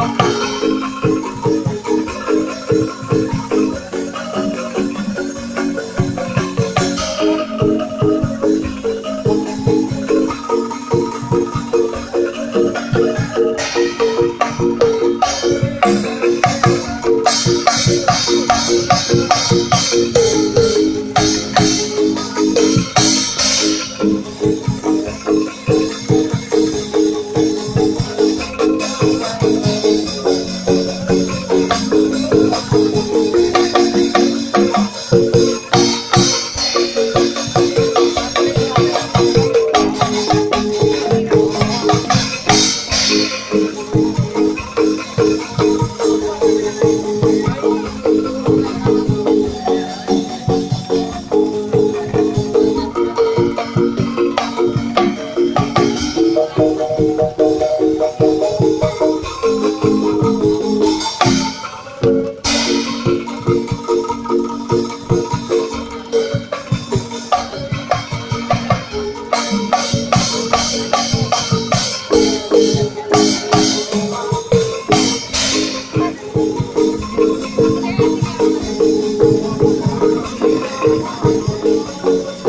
Thank Música